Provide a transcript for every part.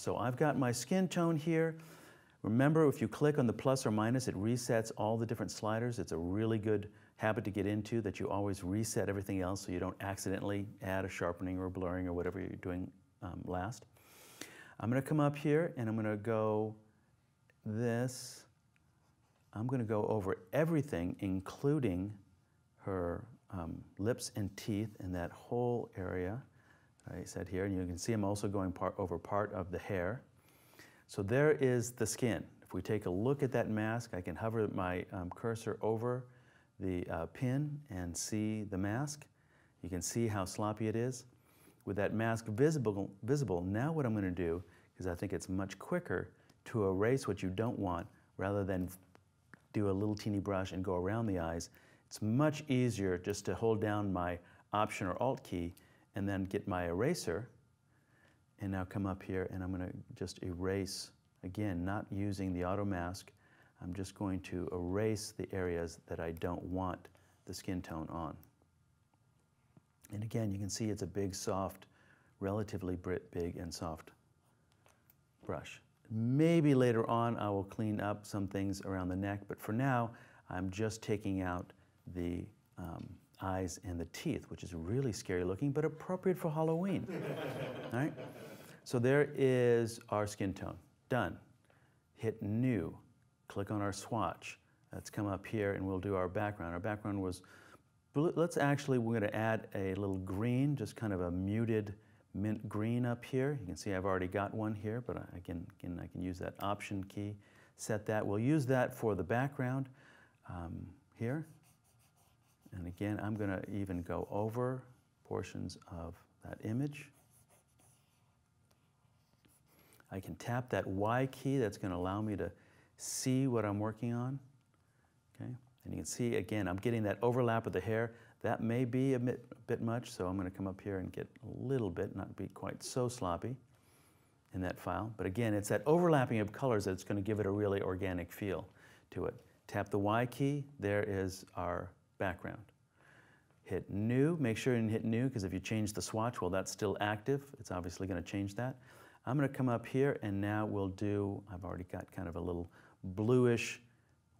So I've got my skin tone here. Remember, if you click on the plus or minus, it resets all the different sliders. It's a really good habit to get into that you always reset everything else so you don't accidentally add a sharpening or blurring or whatever you're doing um, last. I'm going to come up here and I'm going to go this. I'm going to go over everything, including her um, lips and teeth in that whole area I said here. And you can see I'm also going part, over part of the hair. So there is the skin. If we take a look at that mask, I can hover my um, cursor over the uh, pin and see the mask. You can see how sloppy it is. With that mask visible, visible now what I'm going to do is I think it's much quicker to erase what you don't want rather than do a little teeny brush and go around the eyes. It's much easier just to hold down my Option or Alt key and then get my eraser and now come up here and I'm going to just erase, again, not using the auto mask. I'm just going to erase the areas that I don't want the skin tone on. And again, you can see it's a big, soft, relatively big and soft brush. Maybe later on I will clean up some things around the neck, but for now, I'm just taking out the um, eyes and the teeth, which is really scary looking, but appropriate for Halloween. All right? So there is our skin tone. Done. Hit new. Click on our swatch. Let's come up here and we'll do our background. Our background was blue. Let's actually, we're going to add a little green, just kind of a muted mint green up here. You can see I've already got one here, but I can, again, I can use that option key, set that. We'll use that for the background um, here. And again, I'm going to even go over portions of that image. I can tap that Y key that's going to allow me to see what I'm working on. Okay? And you can see, again, I'm getting that overlap of the hair. That may be a bit, a bit much, so I'm going to come up here and get a little bit, not be quite so sloppy in that file. But again, it's that overlapping of colors that's going to give it a really organic feel to it. Tap the Y key, there is our background. Hit new, make sure you hit new because if you change the swatch, well that's still active, it's obviously going to change that. I'm going to come up here and now we'll do, I've already got kind of a little bluish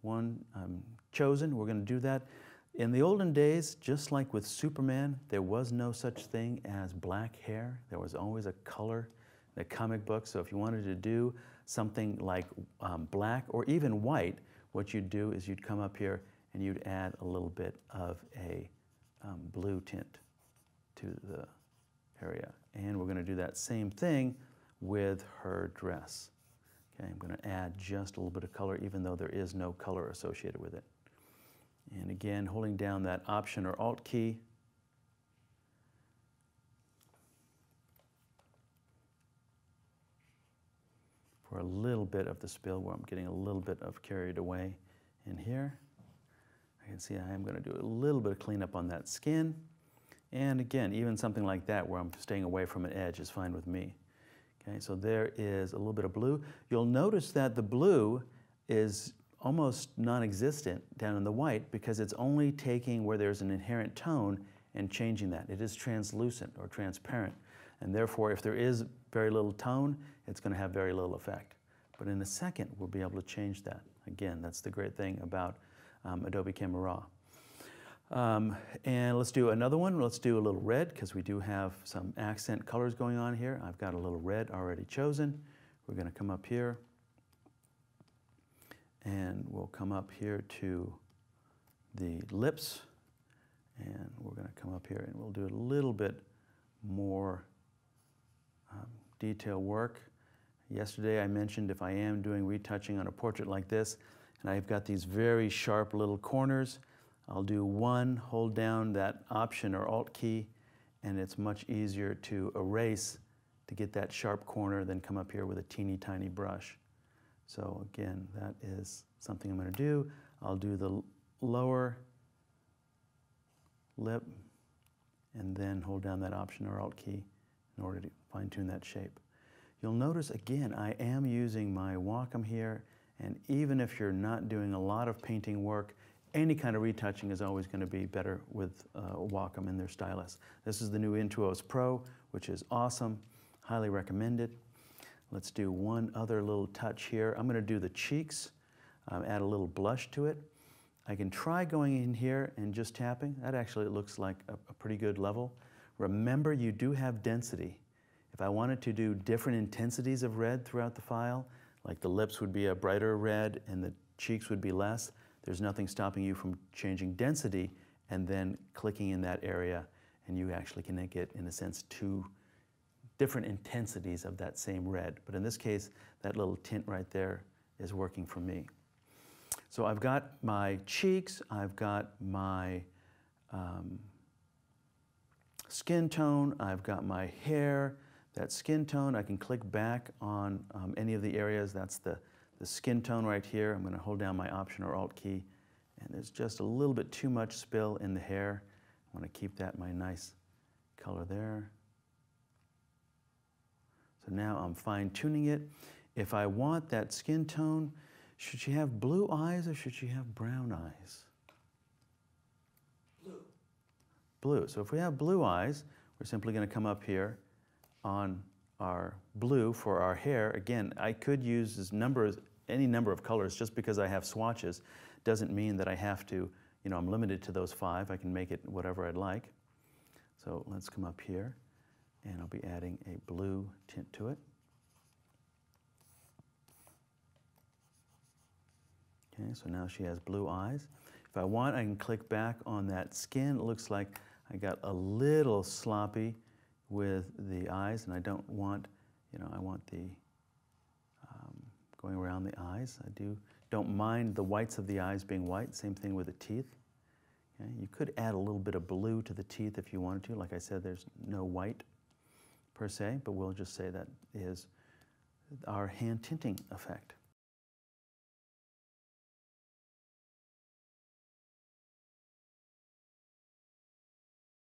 one um, chosen. We're going to do that. In the olden days, just like with Superman, there was no such thing as black hair. There was always a color in the comic book. So if you wanted to do something like um, black or even white, what you'd do is you'd come up here and you'd add a little bit of a um, blue tint to the area. And we're going to do that same thing with her dress. Okay, I'm going to add just a little bit of color even though there is no color associated with it. And again, holding down that Option or Alt key, for a little bit of the spill where I'm getting a little bit of carried away in here. I can see I am going to do a little bit of cleanup on that skin. And again, even something like that where I'm staying away from an edge is fine with me. Okay, so there is a little bit of blue. You'll notice that the blue is almost non-existent down in the white because it's only taking where there's an inherent tone and changing that. It is translucent or transparent. And therefore, if there is very little tone, it's going to have very little effect. But in a second, we'll be able to change that. Again, that's the great thing about um, Adobe Camera Raw. Um, and let's do another one. Let's do a little red because we do have some accent colors going on here. I've got a little red already chosen. We're going to come up here and we'll come up here to the lips and we're going to come up here and we'll do a little bit more um, detail work. Yesterday I mentioned if I am doing retouching on a portrait like this and I've got these very sharp little corners, I'll do one, hold down that Option or Alt key, and it's much easier to erase to get that sharp corner than come up here with a teeny tiny brush. So again, that is something I'm going to do. I'll do the lower lip and then hold down that Option or Alt key in order to fine tune that shape. You'll notice again, I am using my Wacom here, and even if you're not doing a lot of painting work, any kind of retouching is always going to be better with uh, Wacom and their stylus. This is the new Intuos Pro, which is awesome, highly recommended. Let's do one other little touch here. I'm going to do the cheeks, um, add a little blush to it. I can try going in here and just tapping. That actually looks like a, a pretty good level. Remember, you do have density. If I wanted to do different intensities of red throughout the file, like the lips would be a brighter red and the cheeks would be less, there's nothing stopping you from changing density and then clicking in that area and you actually can get, in a sense, two different intensities of that same red. But in this case, that little tint right there is working for me. So I've got my cheeks, I've got my um, skin tone, I've got my hair, that skin tone, I can click back on um, any of the areas. That's the, the skin tone right here. I'm going to hold down my Option or Alt key. And there's just a little bit too much spill in the hair. I want to keep that my nice color there. So now I'm fine tuning it. If I want that skin tone, should she have blue eyes or should she have brown eyes? Blue. Blue. So if we have blue eyes, we're simply going to come up here on our blue for our hair. Again, I could use this number, any number of colors just because I have swatches doesn't mean that I have to, you know, I'm limited to those five. I can make it whatever I'd like. So let's come up here and I'll be adding a blue tint to it. Okay, so now she has blue eyes. If I want, I can click back on that skin. It looks like I got a little sloppy with the eyes, and I don't want, you know, I want the um, going around the eyes. I do don't mind the whites of the eyes being white. Same thing with the teeth. Okay? You could add a little bit of blue to the teeth if you wanted to. Like I said, there's no white per se, but we'll just say that is our hand tinting effect.